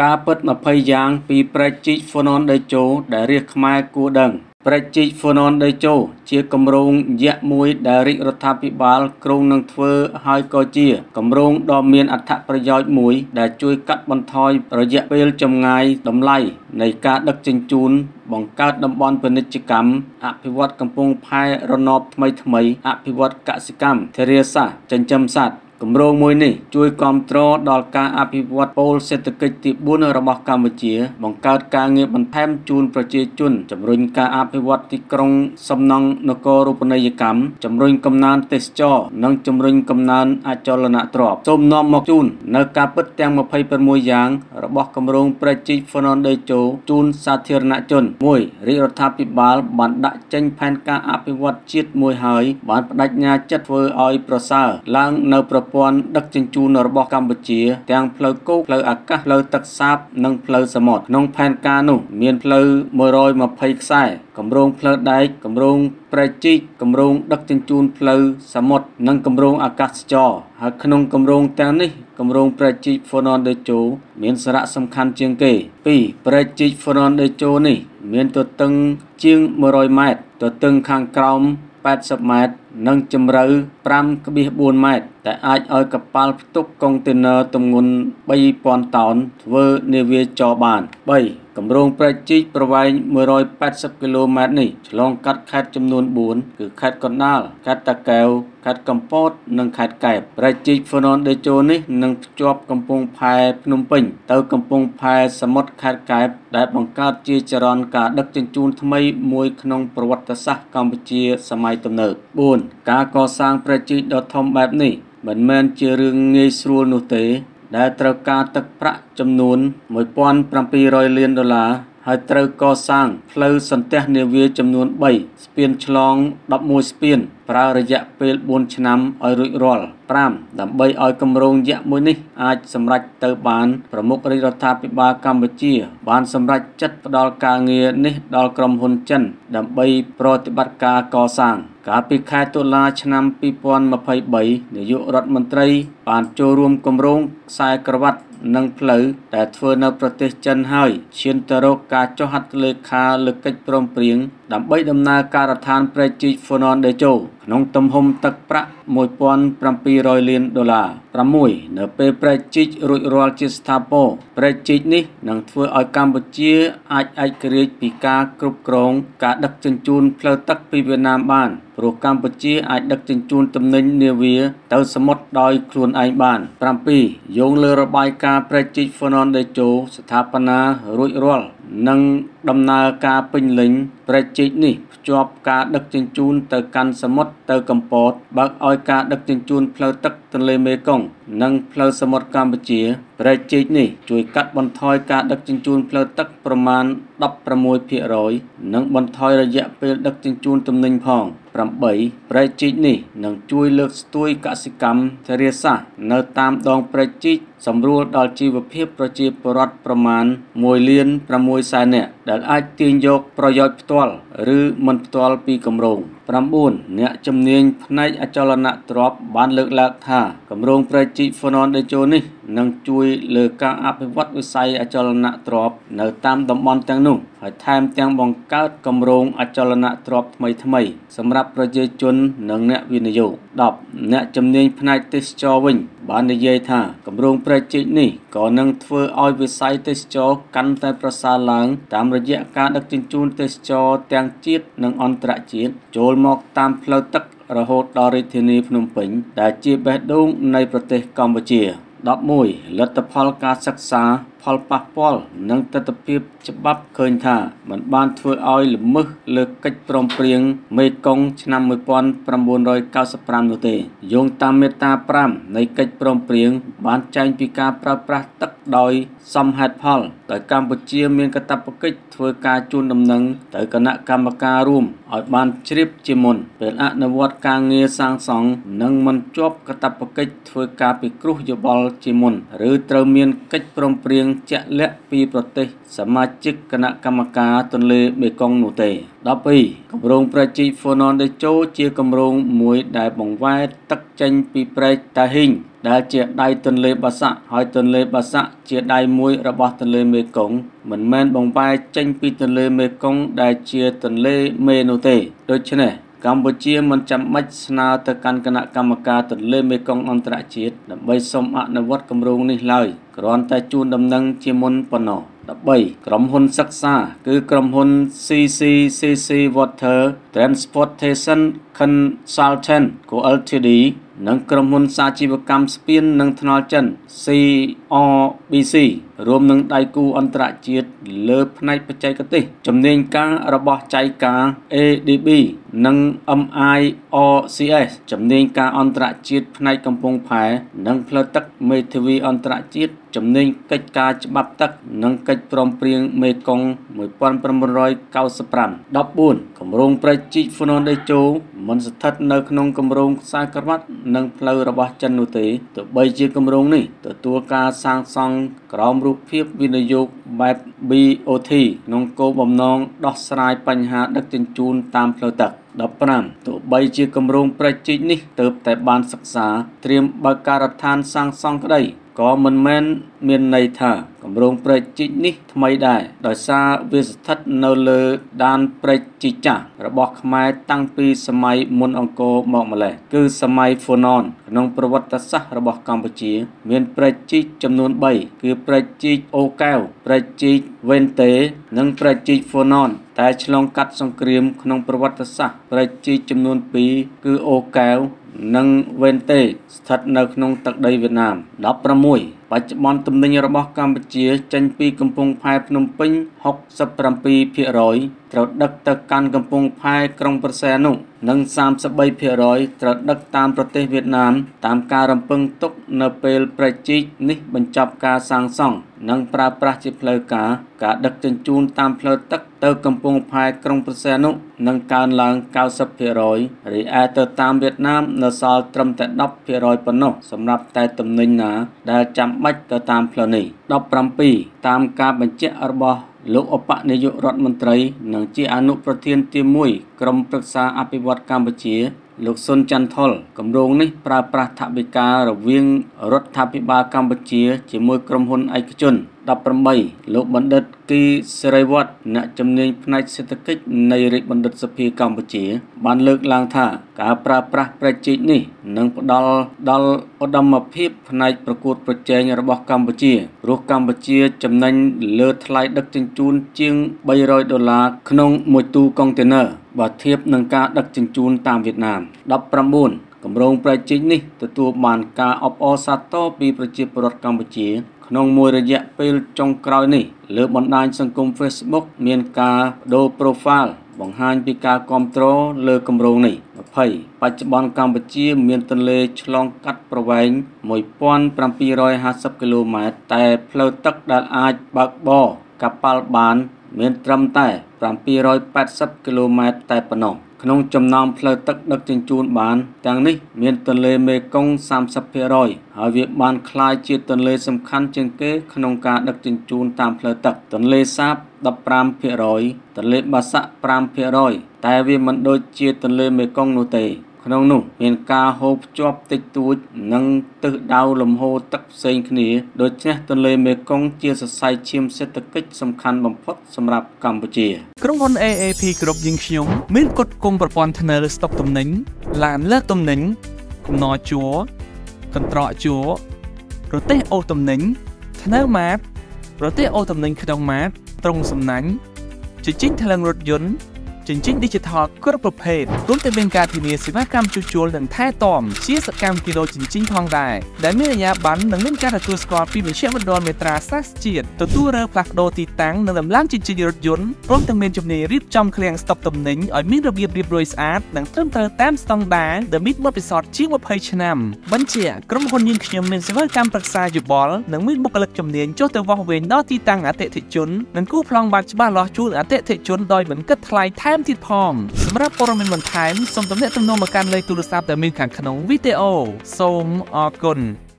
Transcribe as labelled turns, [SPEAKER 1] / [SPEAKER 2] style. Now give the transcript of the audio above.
[SPEAKER 1] ការពិត20យ៉ាងពីព្រែកជីកហ្វូណនដេជោដែលរាជខ្មែរគួរដឹងព្រែកជីកហ្វូណនដេជោជាគម្រោងយក្សមួយដែលរាជរដ្ឋាភិបាលគ្រោងនឹងធ្វើហើយក៏ជាគម្រោងដ៏មានអត្ថប្រយោជន៍មួយដែលជួយកាត់បន្ថយរយៈពេលចម្ងាយតម្លៃនៃការដឹកជញ្ជូនបង្កើតតំបន់ពាណិជ្ជកម្មអភិវឌ្ឍកំពង់ផែរណបថ្មីថ្មីអភិវឌ្ឍកសិកម្មធារាសាស្ត្រចិញ្ចឹមសត្វ គម្រោងមួយនេះជួយគ្រប់គ្រងដល់ការអភិវឌ្ឍពលសេដ្ឋកិច្ចទី4របស់កម្ពុជា បង្កើតការងារបន្ថែមជូនប្រជាជនជំរុញការអភិវឌ្ឍទីក្រុងសំណង់នគររូបនីយកម្មជំរុញកំណើនទេសចរនិងជំរុញកំណើនអចលនទ្រព្យសូមនាំមកជូននៅការពិតទាំង26យ៉ាង របស់គម្រោងប្រជាហ្វណនដេជោជូនសាធារណជន1រាជរដ្ឋាភិបាលបានដាក់ចេញផែនការអភិវឌ្ឍជាតិមួយហើយបានបដិញ្ញាចិត្តធ្វើឲ្យប្រសើរឡើងនៅប្រព័ន្ធដឹកជញ្ជូនរបស់កម្ពុជា ទាំងផ្លូវគោកផ្លូវអាកាសផ្លូវទឹកសាបនិងផ្លូវសមុទ្រក្នុងផែនការនោះមានផ្លូវ120ខ្សែគម្រោងផ្លូវដែកគម្រោងប្រែជីកគម្រោងដឹកជញ្ជូនផ្លូវសមុទ្រនិងគម្រោងអាកាសចរហើយក្នុងគម្រោងទាំងនេះគម្រោងប្រែជីក Fernando មានសារៈសំខាន់ជាងគេ2ប្រែជីក Fernando នេះ មានទទឹងជាង100ម៉ែត្រទទឹងខាងក្រោម80ម៉ែត្រ និងជម្រៅ5.4ម៉ែត្រដែលអាចឲ្យកប៉ាល់ផ្ទុកកុងតឺន័រទម្ងន់3000តោនធ្វើនាវាចរបាន3គម្រោងប្រែកជីកប្រវែង180គីឡូម៉ែត្រនេះឆ្លងកាត់ខេត្តចំនួន4គឺខេត្តកណ្ដាលខេត្តតាកែវខេត្តកំពត និងខេត្តកែបប្រែកជីកហ្វូណនដេជោនេះនឹងភ្ជាប់កំពង់ផែភ្នំពេញ ទៅកំពង់ផែសមុទ្រខេត្តកែបដែលបង្កើតជាចរន្តការដឹកជញ្ជូនថ្មីមួយក្នុងប្រវត្តិសាស្ត្រកម្ពុជាសម័យទំនើប4ការកសាងប្រែកជីកដ៏ធំបែបនេះមិនមែនជារឿងងាយស្រួលនោះទេ ដែលត្រូវការទឹកប្រាក់ចំនួន1700លានដុល្លារ ហើយត្រូវកសាងផ្លូវសន្ទះនាវាចំនួន3ស្ពានឆ្លង11ស្ពាន ប្រើរយៈពេល4ឆ្នាំឲ្យរួចរាល់5ដើម្បីឲ្យគម្រោងយក្សមួយនេះអាចសម្រេចទៅបានប្រមុខរាជរដ្ឋាភិបាលកម្ពុជា បានសម្រេចចិត្តផ្ដល់ការងារនេះដល់ក្រុមហ៊ុនចិន ដើម្បីប្រតិបត្តិការកសាងកាលពីខែតុលាឆ្នាំ2023នាយករដ្ឋមន្ត្រី បានចូលរួមគម្រោងខ្សែក្រវ៉ាត់ និងផ្លូវដែលធ្វើនៅប្រទេសចិនហើយឈានទៅរកការចុះហត្ថលេខាលើកិច្ចព្រមព្រៀងដើម្បីដំណើរការដ្ឋានប្រេជីហ្វូណនដេជោ ក្នុងទំហំទឹកប្រាក់1700លានដុល្លារ6នៅពេលប្រេជីករួចរាល់ជាស្ថាពរប្រេជីកនេះនឹងធ្វើឲ្យកម្ពុជាអាចឯករាជ្យពីការគ្រប់គ្រងការដឹកជញ្ជូនផ្លូវទឹកពីវៀតណាមបានព្រោះកម្ពុជាអាចដឹកជញ្ជូនទំនិញនាវាទៅសមុទ្រដោយខ្លួនឯងបាន7យោងលើរបាយការណ៍ប្រេជីក Fernando Dejo ស្ថាបនារួចរាល់និងដំណើរការពេញលេញប្រជែកនេះភ្ជាប់ការដឹកជញ្ជូនទៅកាន់សមុទ្រទៅកំពតបើកឲ្យការដឹកជញ្ជូនផ្លូវទឹកទន្លេមេគង្គនិងផ្លូវសមុទ្រកម្ពុជាប្រជែកនេះជួយកាត់បន្ថយការដឹកជញ្ជូនផ្លូវទឹកប្រមាណ16%និងបន្ថយរយៈពេលដឹកជញ្ជូនទំនិញផង8ប្រជែកនេះនឹងជួយលើកស្ទួយកសិកម្មធារាសាស្ត្រនៅតាមដងប្រជែកសម្រួលដល់ជីវភាពប្រជាពលរដ្ឋប្រមាណ1លាន6សែននាក់ដែលអាចទាញយកប្រយោជន៍ផ្ទាល់ ឬមិនផ្ទាល់ពីគម្រោង9អ្នកជំនាញផ្នែកអចលនទ្រព្យបានលើកឡើងថាគម្រោងប្រជែក Fernando នេះនឹងជួយលើការអភិវឌ្ឍវិស័យអចលនទ្រព្យនៅតាមតំបន់ទាំងនោះហើយថែមទាំងបង្កើតគម្រោងអចលនទ្រព្យថ្មីថ្មីសម្រាប់ប្រជាជននិងអ្នកវិនិយោគ10អ្នកជំនាញផ្នែកទេសចរវិញ បាននិយាយថាគម្រោងប្រជែកនេះក៏នឹងធ្វើឲ្យវិស័យទេសចរកាន់តែប្រសើរឡើងតាមរយៈការដឹកជញ្ជូនទេសចរទាំងជាតិនិងអន្តរជាតិចូលមកតាមផ្លូវទឹករហូតដល់រាជធានីភ្នំពេញ ដែលជាបេះដូងនៃប្រទេសកម្ពុជា11លទ្ធផលការសិក្សាផលប៉ះពាល់និងទស្សនវិជ្ជាច្បាប់ឃើញថាมันបានធ្វើឲ្យល្មើសលើកិច្ចព្រមព្រៀងមេកុងឆ្នាំ1995នោះទេយោងតាមមាត្រា5នៃកិច្ចព្រមព្រៀងបានចែងពីការប្រើប្រាស់ទឹកដោយសមហេតុផលដោយកម្ពុជាមានកាតព្វកិច្ចធ្វើការជូនដំណឹងទៅគណៈកម្មការរួមឲ្យបានជ្រាបជាមុនពេលអនុវត្តការងារសាងសង់និងមិនជាប់កាតព្វកិច្ចធ្វើការពិគ្រោះយោបល់ជាមុន ឬត្រូវមានកិច្ចព្រមព្រៀងជាក់លាក់ពីប្រទេសសមាជិកគណៈកម្មការទន្លេមេគង្គនោះទេ12គម្រោងប្រជាហ្វូណនដេជោជាគម្រោងមួយដែលបង្វែរទឹកចេញពីព្រែកតាហ៊ីងដែលជាដៃទន្លេបាសាក់ហើយទន្លេបាសាក់ជាដៃមួយរបស់ទន្លេមេគង្គមិនមែនបង្វែរចេញពីទន្លេមេគង្គដែលជាទន្លេមេនោះទេដូច្នេះ កម្ពុជាមិនចាំបាច់ស្នើទៅកាន់គណៈកម្មការទន្លេមេគង្គអន្តរជាតិដើម្បីសុំអនុវត្តគម្រោងនេះឡើយគ្រាន់តែជូនដំណឹងជាមុនប៉ុណ្ណោះ13ក្រុមហ៊ុនសិក្សា គឺក្រុមហ៊ុន CCCC Water Transportation Consultant Co Ltd និងក្រុមហ៊ុនសាជីវកម្មស្ពាននិងថ្នល់ចិន CRBC រួមនឹងដៃគូអន្តរជាតិលើផ្នែកបច្ចេកទេសជំនាញការរបស់ចៃការ ADB និង MIRCS ជំនាញការអន្តរជាតិផ្នែកកំពង់ផែ និងផ្លូវទឹកមេធាវីអន្តរជាតិជំនាញកិច្ចការច្បាប់ទឹកនិងកិច្ចព្រមព្រៀងមេគង្គ1995 14គម្រោងប្រជីកហ្វូណនដេជោមិនស្ថិតនៅក្នុងគម្រោងខ្សែក្រវ៉ាត់និងផ្លូវរបស់ចិននោះទេទោះបីជាគម្រោងនេះទទួលការសាងសង់ក្រោមរូបភាពវិនិយោគបែប BOT ក្នុងគោលបំណងដោះស្រាយបញ្ហាដឹកជញ្ជូនតាមផ្លូវទឹក15ទោះបីជាគម្រោងប្រជិកនេះទើបតែបានសិក្សាត្រៀមបើកការដ្ឋានសាងសង់ក្តី ក៏មិនមែនមានន័យថាគម្រោងព្រែកជីកនេះថ្មីដែរដោយសារវាស្ថិតនៅលើដានព្រែកជីកចាស់របស់ខ្មែរតាំងពីសម័យមុនអង្គរមកម្លេះគឺសម័យហ្វូណនក្នុងប្រវត្តិសាស្ត្ររបស់កម្ពុជា មានព្រែកជីកចំនួន3គឺព្រែកជីកអូកែវព្រែកជីកវេនតេ និងព្រែកជីកហ្វូណនតែឆ្លងកាត់សង្គ្រាមក្នុងប្រវត្តិសាស្ត្រព្រែកជីកចំនួន2គឺអូកែវ និងវេនតេស្ថិតនៅក្នុងទឹកដីវៀតណាម16 បច្ចុប្បន្នទំនិញរបស់កម្ពុជាចេញពីកំពង់ផែភ្នំពេញ67%ត្រូវដឹកទៅកាន់កំពង់ផែក្រុងប្រសែនុនិង33%ត្រូវដឹកតាមប្រទេសវៀតណាម តាមការរំពឹងទុកនៅពេលប្រជិកនេះបញ្ចប់ការសាងសង់និងប្រើប្រាស់ជាផ្លូវការការដឹកជញ្ជូនតាមផ្លូវទឹកទៅកំពង់ផែក្រុងប្រសែនុនឹងកើនឡើង90%រីឯទៅតាមវៀតណាមនៅសល់ត្រឹមតែ10%ប៉ុណ្ណោះសម្រាប់តែទំនិញណាដែលចាំបាច់ទៅតាមផ្លូវនេះ17តាមការបញ្ជាក់របស់លោកឧបនាយករដ្ឋមន្ត្រី និងជាអនុប្រធានទី1ក្រុមប្រឹក្សាអភិវឌ្ឍកម្ពុជាលោកសុនចន្ទថុលគម្រោងនេះប្រើប្រាស់ថវិការវាងរដ្ឋាភិបាលកម្ពុជា ជាមួយក្រុមហ៊ុនឯកជន18លោកបណ្ឌិតគីសេរីវត្តអ្នកជំនាញផ្នែកសេដ្ឋកិច្ចនៃរាជបណ្ឌិតសភាកម្ពុជា បានលើកឡើងថាការប្រើប្រាស់ប្រជែកនេះនឹងផ្ដល់ដល់ឧត្តមភាពផ្នែកប្រកួតប្រជែងរបស់កម្ពុជាព្រោះកម្ពុជាចំណេញលើថ្លៃដឹកជញ្ជូនជាង300ដុល្លារក្នុងមួយទូកុងតឺន័របើធៀបនឹងការដឹកជញ្ជូនតាមវៀតណាម19គម្រោងប្រជែកនេះទទួលបានការអបអរសាទរពីប្រជាពលរដ្ឋកម្ពុជា ក្នុងមួយរយៈពេលចុងក្រោយនេះ លើបណ្ដាញសង្គម Facebook មានការបដូរ profile បង្ហាញពីការគ្រប់គ្រងលើគម្រោងនេះ20បច្ចុប្បន្នកម្ពុជាមានទន្លេឆ្លងកាត់ប្រវែង1750គីឡូម៉ែត្រតែផ្លូវទឹកដែលអាចបើកបរកប៉ាល់បាន មានត្រឹមតែ780គីឡូម៉ែត្រតែប៉ុណ្ណោះក្នុងចំណោមផ្លូវទឹកដឹកជញ្ជូនបាន ទាំងនេះមានទន្លេមេគង្គ30%ហើយវាបានក្លាយជាទន្លេសំខាន់ជាងគេក្នុងការដឹកជញ្ជូនតាមផ្លូវទឹក ទន្លេសាប15%ទន្លេបាសាក់5%តែវាមិនដូចជាទន្លេមេគង្គនោះទេ ក្នុងនោះមានការហូរភ្ជាប់តិចតួច និងទិសដៅលំហូរទឹកផ្សេងគ្នាដូច្នេះទន្លេមេគង្គជាសរសៃឈាមសេដ្ឋកិច្ចសំខាន់បំផុតសម្រាប់កម្ពុជា
[SPEAKER 2] ក្រុមហ៊ុន AAP គ្រប់យើងខ្ញុំមានគុតគុំប្រព័ន្ធធ្នើស្តុកទំនិញឡានលើកទំនិញកំណរជួរកន្ត្រកជួរប្រទេសអូទំនិញធ្នើម៉ាតប្រទេសអូទំនិញក្នុងម៉ាតត្រង់សំណាញ់ជញ្ជីងថ្លើងរថយន្ត ជញ្ជីង Digital គ្រប់ប្រភេទរួមទាំងមានការធានាសេវាកម្មជួសជុលនិងថែទាំជាសកម្មគីឡូជញ្ជីងផងដែរដែលមានអាជ្ញាប័ណ្ណនិងមានការទទួលស្គាល់ពីមជ្ឈមណ្ឌលមេត្រាសាស្ត្រជាតិទទួលរើផ្លាស់ប្ដូរទីតាំងនិងដំឡើងជញ្ជីងរថយន្តព្រមទាំងមានជំនាញរៀបចំឃ្លាំងស្តុកទំនិញឲ្យមានរបៀបរៀបរយស្អាតនិងត្រឹមត្រូវតាមស្តង់ដារដែលមានបទពិសោធន៍ជាង20ឆ្នាំបញ្ជាក្រុមហ៊ុនយើងខ្ញុំមានសេវាកម្មប្រឹក្សាយោបល់និងមានបុគ្គលិកជំនាញចុះទៅវាស់វែងដល់ទីតាំងអតិថិជននិងគូប្លង់បានច្បាស់លាស់ជូនអតិថិជនដោយមិនគិតថ្លៃថែមទៀតផងសម្រាប់ព័ត៌មានបន្ថែមសូមទំនាក់ទំនងមកកាន់លេខទូរស័ព្ទដែលមានខាងក្នុងវីដេអូសូមអរគុណ